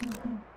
Ah!